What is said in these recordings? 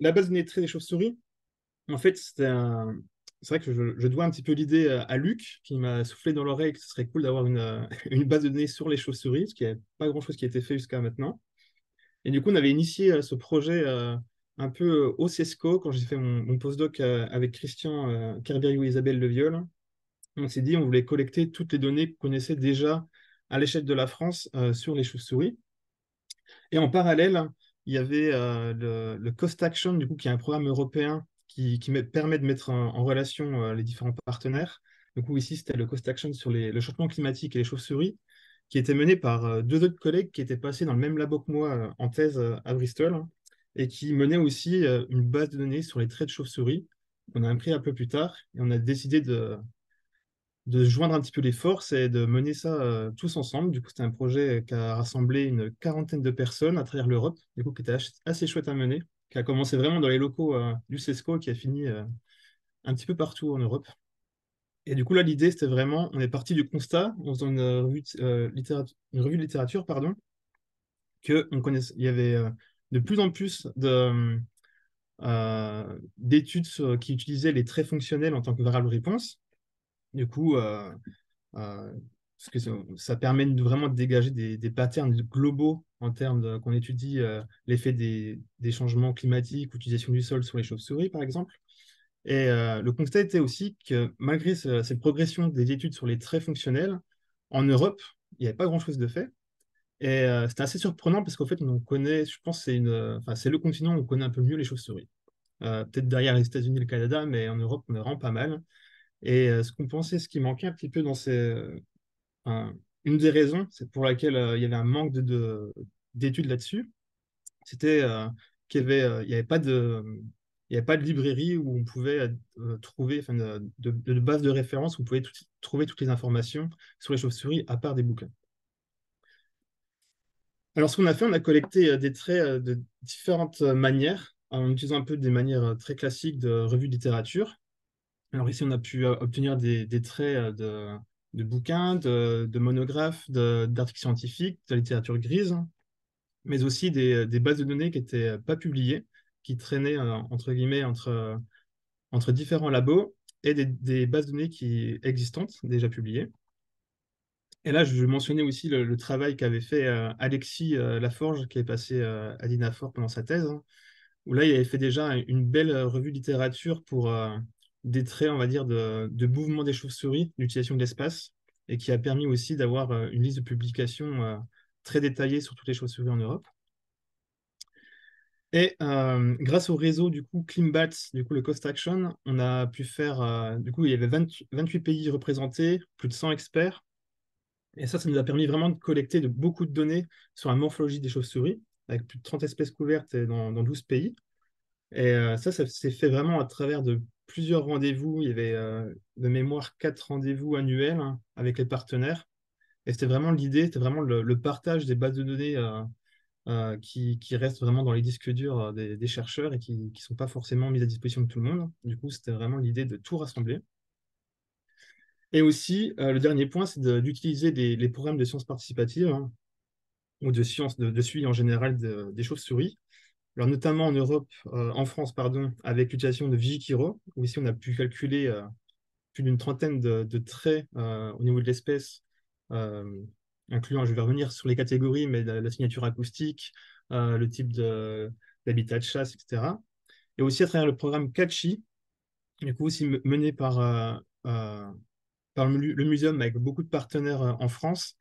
la base de données de traits des chauves-souris, en fait, c'est vrai que je, dois un petit peu l'idée à, à Luc, qui m'a soufflé dans l'oreille que ce serait cool d'avoir une, euh, base de données sur les chauves-souris, parce qu'il n'y avait pas grand-chose qui a été fait jusqu'à maintenant. Et du coup, on avait initié euh, ce projet euh, un peu euh, au CESCO quand j'ai fait mon, mon postdoc euh, avec Christian euh, Kerberio et Isabelle Leviol. On s'est dit on voulait collecter toutes les données qu'on connaissait déjà à l'échelle de la France euh, sur les chauves-souris. Et en parallèle, il y avait euh, le, le Cost Action, du coup, qui est un programme européen qui, qui met- permet de mettre en, relation euh, les différents partenaires. Du coup, ici, c'était le Cost Action sur le changement climatique et les chauves-souris, qui était mené par euh, deux autres collègues qui étaient passés dans le même labo que moi en thèse à Bristol, hein, et qui menaient aussi une base de données sur les traits de chauves-souris. On a appris un peu plus tard, et on a décidé de, de joindre un petit peu les forces et de mener ça euh, tous ensemble. Du coup, c'était un projet qui a rassemblé une quarantaine de personnes à travers l'Europe, du coup, qui était assez chouette à mener, qui a commencé vraiment dans les locaux euh, du CESCO qui a fini euh, un petit peu partout en Europe. Et du coup, là, l'idée, c'était vraiment, on est parti du constat, en faisant une revue euh, littérature, de littérature, pardon, que y avait de plus en plus de, d'études qui utilisaient les traits fonctionnels en tant que variable réponse. Du coup, euh, euh, parce que ça, permet vraiment de dégager des, patterns globaux en termes qu'on étudie euh, l'effet des, changements climatiques ou l'utilisation du sol sur les chauves-souris, par exemple. Et le constat était aussi que malgré ce- cette progression des études sur les traits fonctionnels, en Europe, il n'y avait pas grand-chose de fait. Et c'était assez surprenant parce qu'en fait, on connaît, je pense, c'est c'est le continent où on connaît un peu mieux les chauves-souris. Peut-être derrière les États-Unis et le Canada, mais en Europe, on est vraiment pas mal. Et euh, ce qu'on pensait, ce qui manquait un petit peu dans ces, enfin, une des raisons, c'est pour laquelle euh, il y avait un manque de, de- d'études là-dessus, c'était euh, qu'il y avait, euh, avait pas de, librairie où on pouvait euh, trouver, enfin, de, base de référence où on pouvait trouver toutes les informations sur les chauves-souris à part des bouquins. Alors, ce qu'on a fait, on a collecté euh, des traits euh, de différentes euh, manières, en utilisant un peu des manières euh, très classiques de revue de littérature. Alors ici, on a pu euh, obtenir des, des traits euh, de, de bouquins, de, de monographes, d'articles scientifiques, de littérature grise, mais aussi des, des bases de données qui n'étaient euh, pas publiées, qui traînaient entre guillemets entre, entre différents labos et des, des bases de données qui existantes, déjà publiées. Et là, je mentionnais aussi le, travail qu'avait fait Alexis Laforge, qui est passé à l'INAFOR pendant sa thèse, hein, où là, il avait fait déjà une belle revue de littérature pour des traits, on va dire, de, de mouvement des chauves-souris, d'utilisation de l'espace, et qui a permis aussi d'avoir euh, une liste de publications euh, très détaillée sur toutes les chauves-souris en Europe. Et euh, grâce au réseau du coup du coup le Cost Action, on a pu faire, du coup il y avait 20 28 pays représentés, plus de 100 experts, et ça, ça nous a permis vraiment de collecter de beaucoup de données sur la morphologie des chauves-souris, avec plus de 30 espèces couvertes dans, dans 12 pays. Et ça, ça s'est fait vraiment à travers de plusieurs rendez-vous. Il y avait euh, de mémoire quatre rendez-vous annuels hein, avec les partenaires. Et c'était vraiment l'idée, c'était vraiment le, partage des bases de données euh, euh, qui, restent vraiment dans les disques durs des, chercheurs et qui ne sont pas forcément mises à disposition de tout le monde. Du coup, c'était vraiment l'idée de tout rassembler. Et aussi, le dernier point, c'est d'utiliser les programmes de sciences participatives hein, ou de sciences de, suivi en général de- des chauves-souris alors notamment en Europe, euh, en France, pardon, avec l'utilisation de Vigikiro, où ici on a pu calculer euh, plus d'une trentaine de, traits euh, au niveau de l'espèce, incluant, je vais revenir sur les catégories, mais la, signature acoustique, le type d'habitat de chasse, etc. Et aussi à travers le programme Catchy, du coup aussi me- mené par, le, le muséum avec beaucoup de partenaires en France,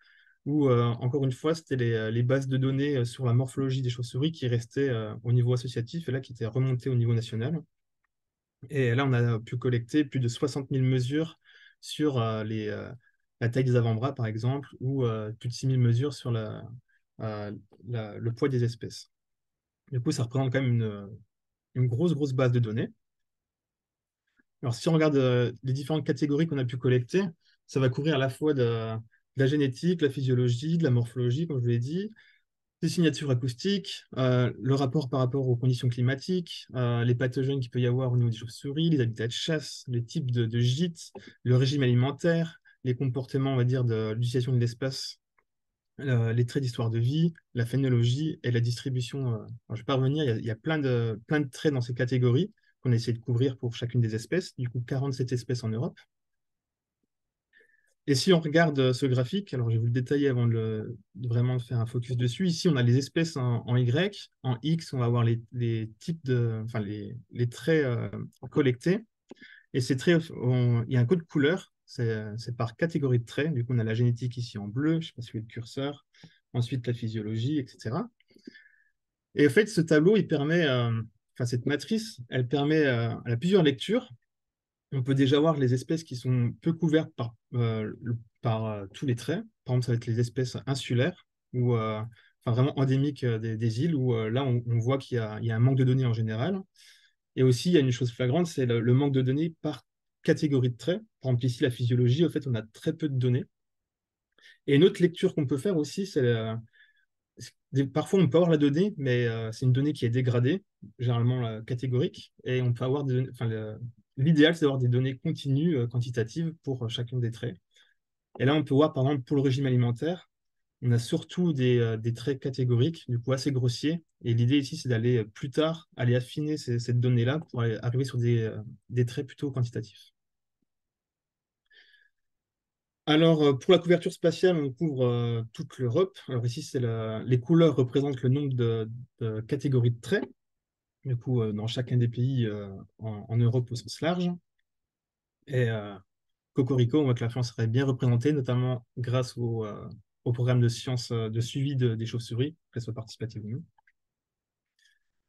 où, euh, encore une fois, c'était les, euh, bases de données euh, sur la morphologie des chauves-souris qui restaient au niveau associatif et là qui étaient remontées au niveau national. Et là, on a pu collecter plus de 60 000 mesures sur la taille des avant-bras, par exemple, ou plus de 6 000 mesures sur le poids des espèces. Du coup, ça représente quand même une, grosse, grosse base de données. Alors, si on regarde les différentes catégories qu'on a pu collecter, ça va couvrir à la fois de, la génétique, la physiologie, de la morphologie, comme je vous l'ai dit, des signatures acoustiques, euh, le rapport par rapport aux conditions climatiques, euh, les pathogènes qu'il peut y avoir au niveau des chauves-souris, les habitats de chasse, les types de, gîtes, le régime alimentaire, les comportements, on va dire, de l'utilisation de l'espace les traits d'histoire de vie, la phénologie et la distribution. Je ne vais pas revenir, il y a, plein, de, plein de traits dans ces catégories qu'on a essayé de couvrir pour chacune des espèces, du coup 47 espèces en Europe. Et si on regarde ce graphique, alors je vais vous le détailler avant de, vraiment faire un focus dessus. Ici, on a les espèces en, Y. En X, on va avoir les, types de, enfin les, traits collectés. Et ces traits, il y a un code couleur c'est par catégorie de traits. Du coup, on a la génétique ici en bleu, je ne sais pas si vous le curseur, ensuite la physiologie, etc. Et en fait, ce tableau, il permet, euh, enfin, cette matrice, elle permet, euh, elle a plusieurs lectures. On peut déjà voir les espèces qui sont peu couvertes par, euh, par tous les traits. Par exemple, ça va être les espèces insulaires ou enfin, vraiment endémiques des, îles, où là, on, voit qu'il y, a un manque de données en général. Et aussi, il y a une chose flagrante, c'est le, manque de données par catégories de traits. Par exemple, ici, la physiologie, en fait, on a très peu de données. Et une autre lecture qu'on peut faire aussi, c'est parfois on peut avoir la donnée, mais euh, c'est une donnée qui est dégradée, généralement catégorique, et on peut avoir des enfin, l'idéal, c'est d'avoir des données continues, euh, quantitatives pour euh, chacun des traits. Et là, on peut voir, par exemple, pour le régime alimentaire, on a surtout des, traits catégoriques, du coup assez grossiers. Et l'idée ici, c'est d'aller plus tard, aller affiner cette donnée-là pour arriver sur des, traits plutôt quantitatifs. Alors, euh, pour la couverture spatiale, on couvre euh, toute l'Europe. Alors ici, les couleurs représentent le nombre de, catégories de traits. Du coup, euh, dans chacun des pays en, Europe au sens large. Et Cocorico, on voit que la France serait bien représentée, notamment grâce au, programme de sciences de suivi des chauves-souris, qu'elles soient participatives ou non.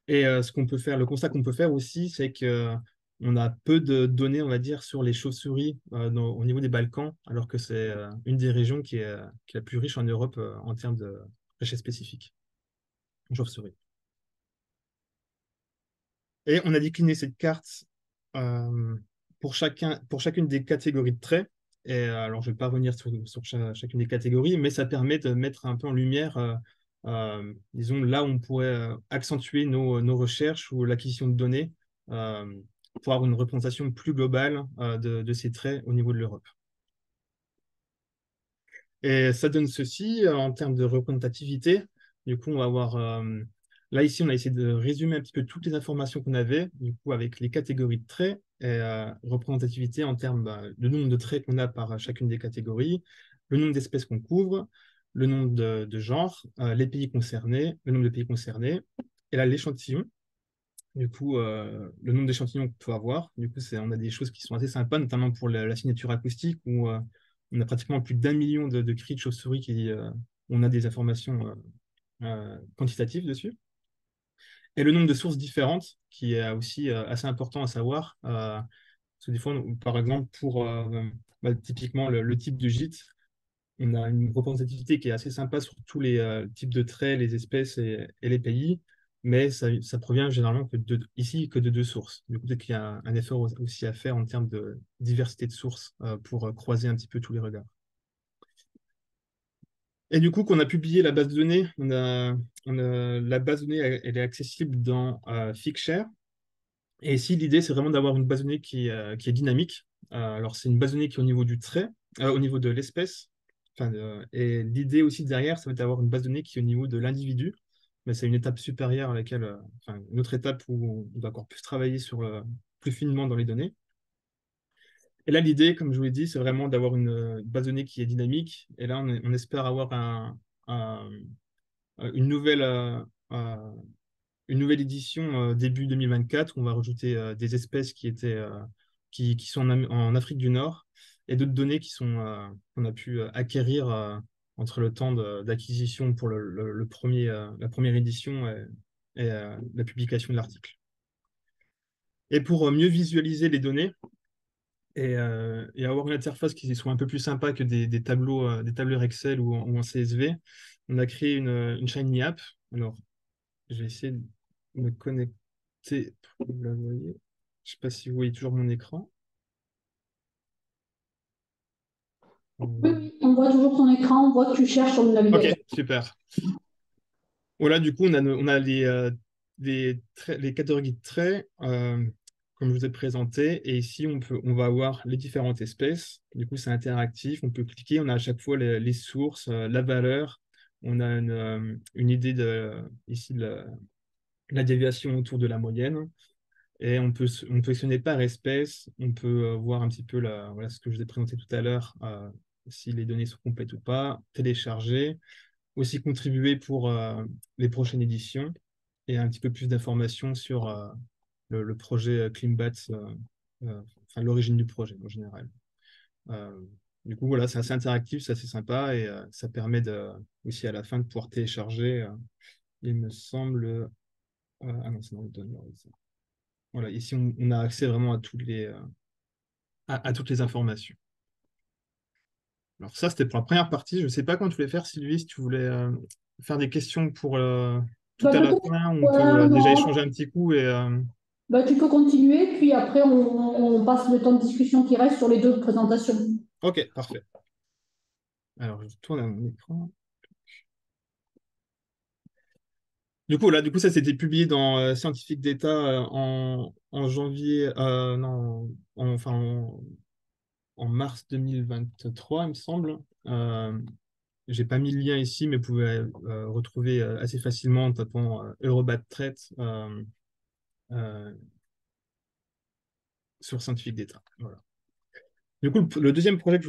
Et ce qu'on peut faire, le constat qu'on peut faire aussi, c'est que on a peu de données, on va dire, sur les chauves-souris euh, au niveau des Balkans, alors que c'est euh, une des régions qui est, la plus riche en Europe euh, en termes de richesse spécifique chauves-souris. Et on a décliné cette carte pour, chacun, pour chacune des catégories de traits. Et alors, je ne vais pas revenir sur, chacune des catégories, mais ça permet de mettre un peu en lumière, disons, là où on pourrait accentuer nos, recherches ou l'acquisition de données pour avoir une représentation plus globale euh, de, ces traits au niveau de l'Europe. Et ça donne ceci euh, en termes de représentativité. Du coup, on va avoir euh, là ici, on a essayé de résumer un petit peu toutes les informations qu'on avait, du coup, avec les catégories de traits et représentativité en termes bah, de nombre de traits qu'on a par chacune des catégories, le nombre d'espèces qu'on couvre, le nombre de, genres, les pays concernés, le nombre de pays concernés, et là l'échantillon du coup, euh, le nombre d'échantillons qu'on peut avoir. Du coup, on a des choses qui sont assez sympas, notamment pour la, signature acoustique, où euh, on a pratiquement plus d'un million de, cris de chauve-souris qui euh, on a des informations quantitatives dessus. Et le nombre de sources différentes, qui est aussi assez important à savoir. parce que par exemple, pour bah, typiquement le, type de gîte, on a une représentativité qui est assez sympa sur tous les types de traits, les espèces et les pays mais ça, provient généralement que ici que de deux sources. Du coup, peut-être qu'il y a un, effort aussi à faire en termes de diversité de sources euh, pour euh, croiser un petit peu tous les regards. Et du coup, qu'on a publié la base de données, la base de données, elle, est accessible dans euh, Figshare. Et ici, l'idée, c'est vraiment d'avoir une base de données qui, qui est dynamique. alors, c'est une base de données qui est au niveau du trait, au niveau de l'espèce. et l'idée aussi derrière, ça va être d'avoir une base de données qui est au niveau de l'individu mais c'est une étape supérieure à laquelle, euh, enfin, une autre étape où on doit encore plus travailler sur plus finement dans les données. Et là, l'idée, comme je vous l'ai dit, c'est vraiment d'avoir une, base de données qui est dynamique. Et là, on, espère avoir un, une, nouvelle, euh, une nouvelle édition euh, début 2024 où on va rajouter des espèces qui, étaient, qui, sont en, Afrique du Nord et d'autres données qu'on a pu acquérir entre le temps d'acquisition pour le, premier, euh, la première édition et, euh, la publication de l'article. Et pour euh, mieux visualiser les données et, avoir une interface qui soit un peu plus sympa que des, tableaux, des tableurs Excel ou, en CSV, on a créé une, Shiny App. Alors, je vais essayer de me connecter. Je ne sais pas si vous voyez toujours mon écran. Oui, on voit toujours ton écran, on voit que tu cherches sur le navigateur. Ok, super. Voilà, du coup, on a, on a les, euh, les, catégories de traits, euh, comme je vous ai présenté, et ici, on, peut, on va avoir les différentes espèces. Du coup, c'est interactif, on peut cliquer, on a à chaque fois les, sources, euh, la valeur, On a une, une idée de, ici de la, déviation autour de la moyenne. Et on peut, on peut sélectionner par espèce. On peut voir un petit peu la, voilà, ce que je vous ai présenté tout à l'heure, si les données sont complètes ou pas, télécharger, aussi contribuer pour les prochaines éditions. Et un petit peu plus d'informations sur le, projet CleanBats, enfin l'origine du projet en général. Du coup, voilà, c'est assez interactif, c'est assez sympa et euh, ça permet de, aussi à la fin de pouvoir télécharger, euh, il me semble. Euh, ah non, c'est dans le Voilà, ici, on, a accès vraiment à toutes les, à, toutes les informations. Alors, ça, c'était pour la première partie. Je ne sais pas quand tu voulais faire, Sylvie, si tu voulais faire des questions pour tout bah, à la fin, on peut déjà échanger un petit coup et. Bah, tu peux continuer, puis après, on, passe le temps de discussion qui reste sur les deux présentations. Ok, parfait. Alors, je tourne mon écran. Du coup, là, du coup, ça s'était publié dans euh, Scientific Data euh, en, janvier, euh, en, mars 2023, il me semble. J'ai pas mis le lien ici, mais vous pouvez retrouver assez facilement en tapant Eurobat Trade sur Scientific Data. Voilà. Du coup, le deuxième projet que je